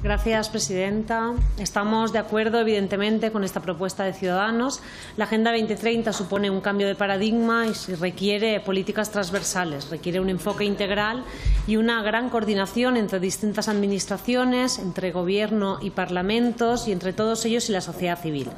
Gracias, presidenta. Estamos de acuerdo, evidentemente, con esta propuesta de Ciudadanos. La Agenda 2030 supone un cambio de paradigma y requiere políticas transversales, requiere un enfoque integral y una gran coordinación entre distintas administraciones, entre Gobierno y parlamentos y entre todos ellos y la sociedad civil.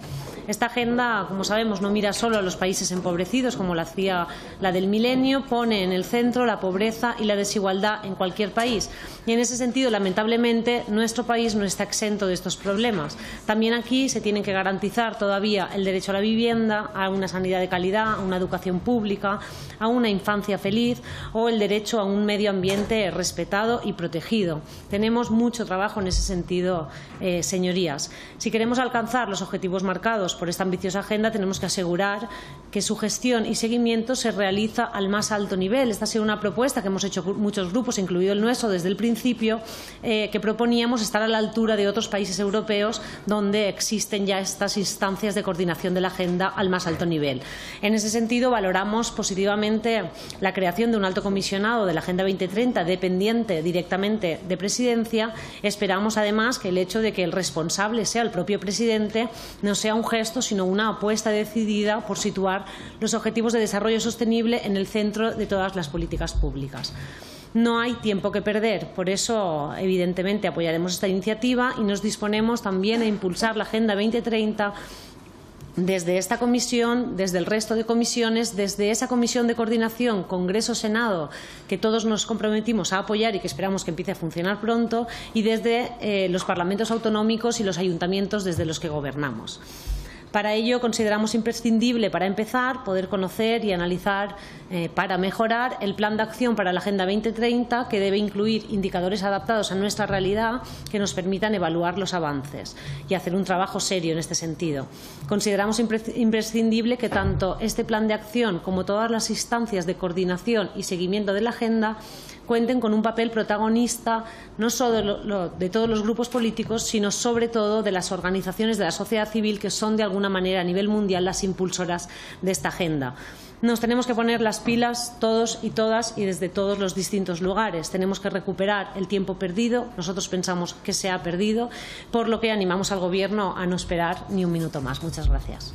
Esta agenda, como sabemos, no mira solo a los países empobrecidos, como la hacía la del milenio, pone en el centro la pobreza y la desigualdad en cualquier país. Y en ese sentido, lamentablemente, nuestro país no está exento de estos problemas. También aquí se tiene que garantizar todavía el derecho a la vivienda, a una sanidad de calidad, a una educación pública, a una infancia feliz o el derecho a un medio ambiente respetado y protegido. Tenemos mucho trabajo en ese sentido, eh, señorías. Si queremos alcanzar los objetivos marcados por esta ambiciosa agenda, tenemos que asegurar que su gestión y seguimiento se realiza al más alto nivel. Esta ha sido una propuesta que hemos hecho muchos grupos, incluido el nuestro, desde el principio, eh, que proponíamos estar a la altura de otros países europeos donde existen ya estas instancias de coordinación de la agenda al más alto nivel. En ese sentido, valoramos positivamente la creación de un alto comisionado de la Agenda 2030 dependiente directamente de presidencia. Esperamos, además, que el hecho de que el responsable sea el propio presidente no sea un sino una apuesta decidida por situar los objetivos de desarrollo sostenible en el centro de todas las políticas públicas. No hay tiempo que perder, por eso, evidentemente, apoyaremos esta iniciativa y nos disponemos también a impulsar la Agenda 2030 desde esta comisión, desde el resto de comisiones, desde esa comisión de coordinación Congreso-Senado que todos nos comprometimos a apoyar y que esperamos que empiece a funcionar pronto, y desde eh, los parlamentos autonómicos y los ayuntamientos desde los que gobernamos. Para ello, consideramos imprescindible, para empezar, poder conocer y analizar eh, para mejorar el plan de acción para la Agenda 2030, que debe incluir indicadores adaptados a nuestra realidad que nos permitan evaluar los avances y hacer un trabajo serio en este sentido. Consideramos imprescindible que tanto este plan de acción como todas las instancias de coordinación y seguimiento de la Agenda cuenten con un papel protagonista no solo de todos los grupos políticos, sino sobre todo de las organizaciones de la sociedad civil que son de alguna manera a nivel mundial las impulsoras de esta agenda. Nos tenemos que poner las pilas todos y todas y desde todos los distintos lugares. Tenemos que recuperar el tiempo perdido. Nosotros pensamos que se ha perdido, por lo que animamos al Gobierno a no esperar ni un minuto más. Muchas gracias.